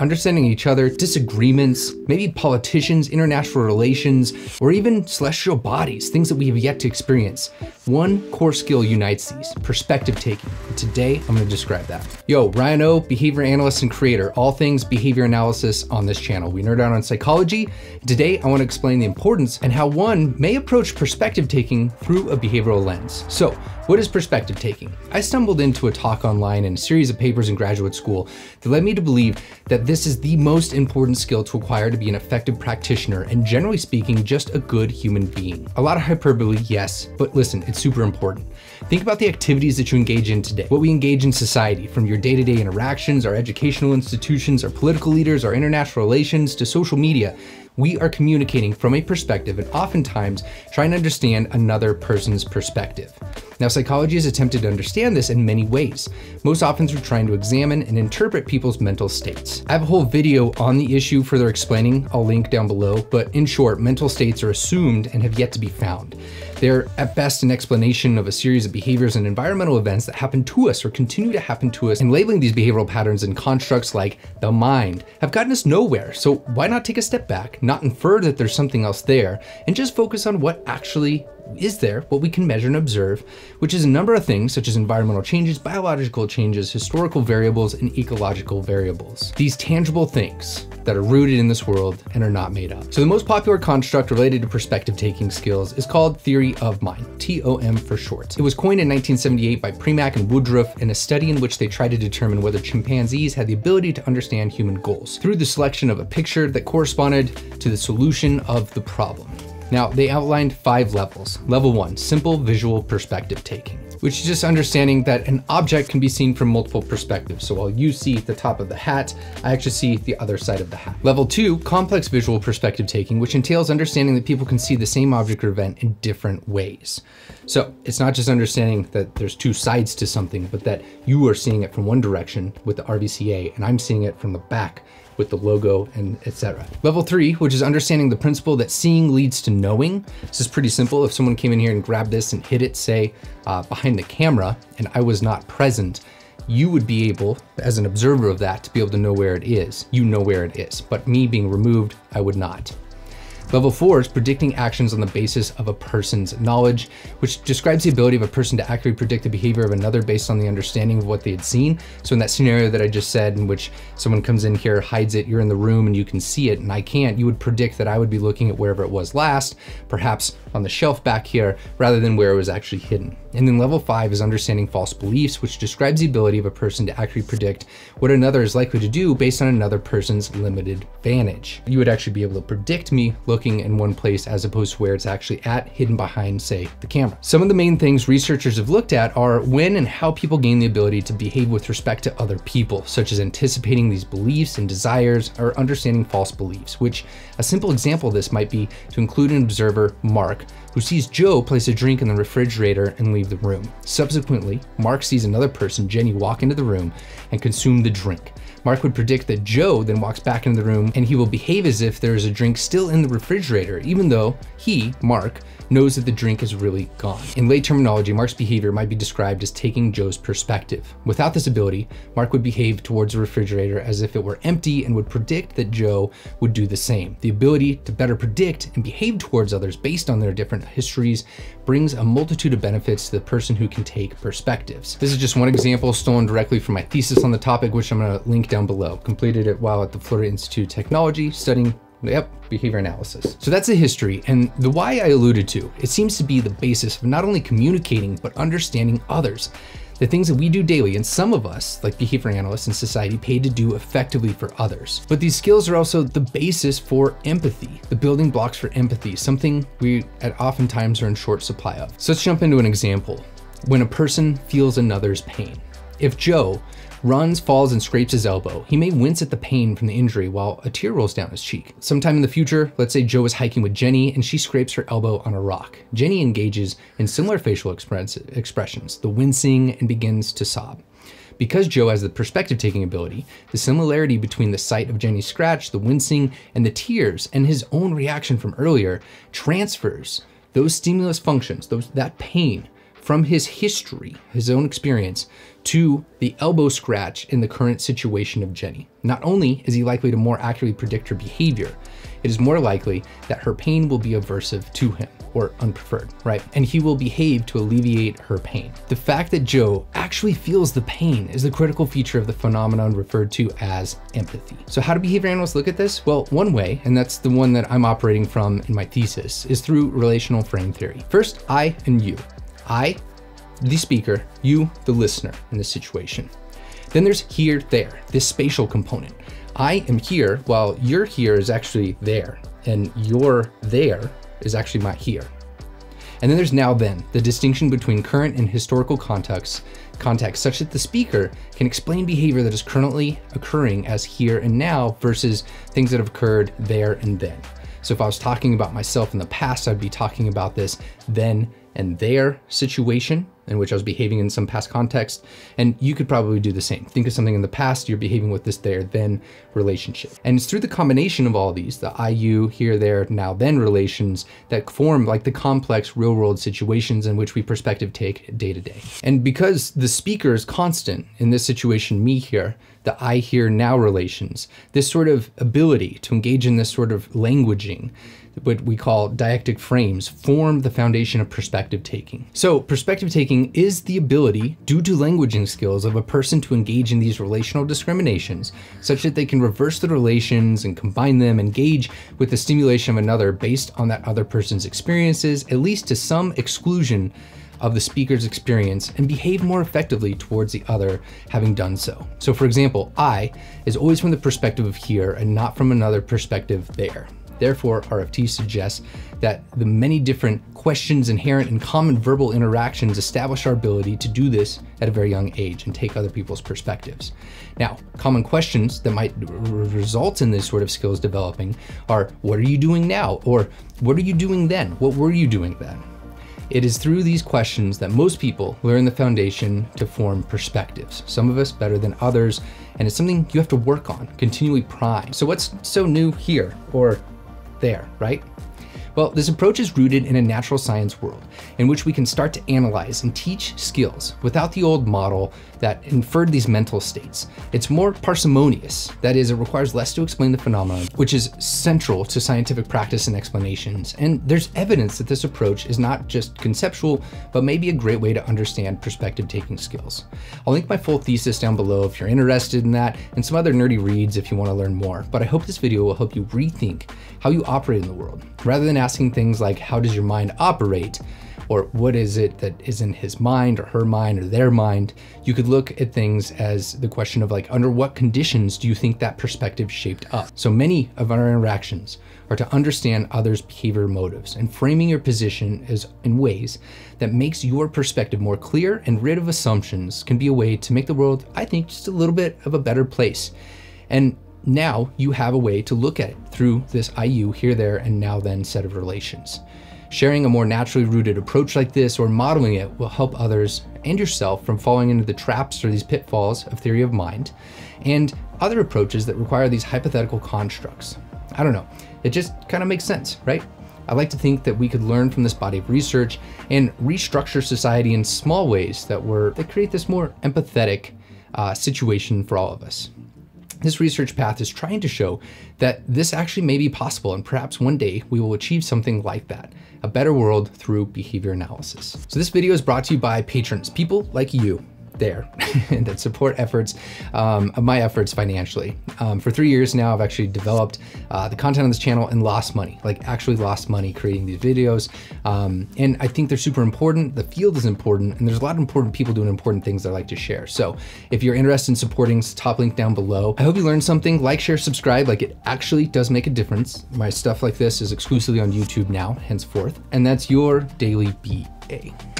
understanding each other, disagreements, maybe politicians, international relations, or even celestial bodies, things that we have yet to experience. One core skill unites these, perspective taking. And today, I'm gonna describe that. Yo, Ryan O, behavior analyst and creator, all things behavior analysis on this channel. We nerd out on psychology. Today, I wanna explain the importance and how one may approach perspective taking through a behavioral lens. So, what is perspective taking? I stumbled into a talk online and a series of papers in graduate school that led me to believe that this is the most important skill to acquire to be an effective practitioner and generally speaking, just a good human being. A lot of hyperbole, yes, but listen, it's super important. Think about the activities that you engage in today, what we engage in society, from your day-to-day -day interactions, our educational institutions, our political leaders, our international relations, to social media we are communicating from a perspective and oftentimes trying to understand another person's perspective. Now, psychology has attempted to understand this in many ways, most often through trying to examine and interpret people's mental states. I have a whole video on the issue further explaining, I'll link down below, but in short, mental states are assumed and have yet to be found. They're at best an explanation of a series of behaviors and environmental events that happen to us or continue to happen to us, and labeling these behavioral patterns and constructs like the mind have gotten us nowhere. So why not take a step back, not infer that there's something else there, and just focus on what actually is there what we can measure and observe, which is a number of things such as environmental changes, biological changes, historical variables, and ecological variables. These tangible things that are rooted in this world and are not made up. So the most popular construct related to perspective taking skills is called theory of mind, TOM for short. It was coined in 1978 by Premack and Woodruff in a study in which they tried to determine whether chimpanzees had the ability to understand human goals through the selection of a picture that corresponded to the solution of the problem. Now, they outlined five levels. Level one, simple visual perspective taking, which is just understanding that an object can be seen from multiple perspectives. So while you see the top of the hat, I actually see the other side of the hat. Level two, complex visual perspective taking, which entails understanding that people can see the same object or event in different ways. So it's not just understanding that there's two sides to something, but that you are seeing it from one direction with the RVCA and I'm seeing it from the back with the logo and etc. Level three, which is understanding the principle that seeing leads to knowing. This is pretty simple. If someone came in here and grabbed this and hid it, say, uh, behind the camera, and I was not present, you would be able, as an observer of that, to be able to know where it is. You know where it is, but me being removed, I would not. Level four is predicting actions on the basis of a person's knowledge, which describes the ability of a person to accurately predict the behavior of another based on the understanding of what they had seen. So in that scenario that I just said, in which someone comes in here, hides it, you're in the room and you can see it and I can't, you would predict that I would be looking at wherever it was last, perhaps on the shelf back here, rather than where it was actually hidden. And then level five is understanding false beliefs, which describes the ability of a person to accurately predict what another is likely to do based on another person's limited vantage. You would actually be able to predict me looking in one place as opposed to where it's actually at, hidden behind, say, the camera. Some of the main things researchers have looked at are when and how people gain the ability to behave with respect to other people, such as anticipating these beliefs and desires or understanding false beliefs, which a simple example of this might be to include an observer, Mark, who sees Joe place a drink in the refrigerator and leave the room. Subsequently, Mark sees another person, Jenny, walk into the room and consume the drink. Mark would predict that Joe then walks back into the room and he will behave as if there is a drink still in the refrigerator, even though he, Mark, knows that the drink is really gone. In lay terminology, Mark's behavior might be described as taking Joe's perspective. Without this ability, Mark would behave towards the refrigerator as if it were empty and would predict that Joe would do the same. The ability to better predict and behave towards others based on their different histories brings a multitude of benefits to the person who can take perspectives. This is just one example stolen directly from my thesis on the topic, which I'm gonna link down below. Completed it while at the Florida Institute of Technology studying Yep, behavior analysis. So that's the history and the why I alluded to. It seems to be the basis of not only communicating, but understanding others. The things that we do daily, and some of us, like behavior analysts in society, paid to do effectively for others. But these skills are also the basis for empathy, the building blocks for empathy, something we at oftentimes are in short supply of. So let's jump into an example. When a person feels another's pain. If Joe runs, falls, and scrapes his elbow. He may wince at the pain from the injury while a tear rolls down his cheek. Sometime in the future, let's say Joe is hiking with Jenny and she scrapes her elbow on a rock. Jenny engages in similar facial express expressions, the wincing, and begins to sob. Because Joe has the perspective taking ability, the similarity between the sight of Jenny's scratch, the wincing, and the tears, and his own reaction from earlier transfers those stimulus functions, those that pain from his history, his own experience, to the elbow scratch in the current situation of Jenny. Not only is he likely to more accurately predict her behavior, it is more likely that her pain will be aversive to him or unpreferred, right? And he will behave to alleviate her pain. The fact that Joe actually feels the pain is the critical feature of the phenomenon referred to as empathy. So how do behavior analysts look at this? Well, one way, and that's the one that I'm operating from in my thesis, is through relational frame theory. First, I and you. I, the speaker, you, the listener in this situation. Then there's here, there, this spatial component. I am here while you're here is actually there, and your there is actually my here. And then there's now then, the distinction between current and historical contexts, context such that the speaker can explain behavior that is currently occurring as here and now versus things that have occurred there and then. So if I was talking about myself in the past, I'd be talking about this then and there situation in which I was behaving in some past context. And you could probably do the same. Think of something in the past, you're behaving with this there then relationship. And it's through the combination of all these, the IU, here, there, now, then relations that form like the complex real world situations in which we perspective take day to day. And because the speaker is constant in this situation, me here, the I here now relations, this sort of ability to engage in this sort of languaging, what we call deictic frames, form the foundation of perspective taking. So perspective taking is the ability, due to languaging skills, of a person to engage in these relational discriminations, such that they can reverse the relations and combine them, engage with the stimulation of another based on that other person's experiences, at least to some exclusion of the speaker's experience and behave more effectively towards the other having done so. So for example, I is always from the perspective of here and not from another perspective there. Therefore, RFT suggests that the many different questions inherent in common verbal interactions establish our ability to do this at a very young age and take other people's perspectives. Now, common questions that might result in this sort of skills developing are, what are you doing now? Or what are you doing then? What were you doing then? It is through these questions that most people learn the foundation to form perspectives, some of us better than others, and it's something you have to work on, continually prime. So what's so new here or there, right? Well, this approach is rooted in a natural science world in which we can start to analyze and teach skills without the old model that inferred these mental states. It's more parsimonious, that is, it requires less to explain the phenomenon, which is central to scientific practice and explanations. And there's evidence that this approach is not just conceptual, but maybe a great way to understand perspective taking skills. I'll link my full thesis down below if you're interested in that, and some other nerdy reads if you want to learn more. But I hope this video will help you rethink how you operate in the world, rather than asking things like, how does your mind operate? Or what is it that is in his mind or her mind or their mind. You could look at things as the question of like, under what conditions do you think that perspective shaped up? So many of our interactions are to understand others' behavior motives and framing your position as in ways that makes your perspective more clear and rid of assumptions can be a way to make the world, I think, just a little bit of a better place. And now you have a way to look at it through this IU here, there, and now then set of relations. Sharing a more naturally rooted approach like this or modeling it will help others and yourself from falling into the traps or these pitfalls of theory of mind and other approaches that require these hypothetical constructs. I don't know, it just kind of makes sense, right? I like to think that we could learn from this body of research and restructure society in small ways that were that create this more empathetic uh, situation for all of us. This research path is trying to show that this actually may be possible and perhaps one day we will achieve something like that, a better world through behavior analysis. So this video is brought to you by patrons, people like you there and that support efforts um, my efforts financially. Um, for three years now, I've actually developed uh, the content on this channel and lost money, like actually lost money creating these videos. Um, and I think they're super important. The field is important and there's a lot of important people doing important things that I like to share. So if you're interested in supporting, top link down below. I hope you learned something, like, share, subscribe, like it actually does make a difference. My stuff like this is exclusively on YouTube now, henceforth, and that's your daily BA.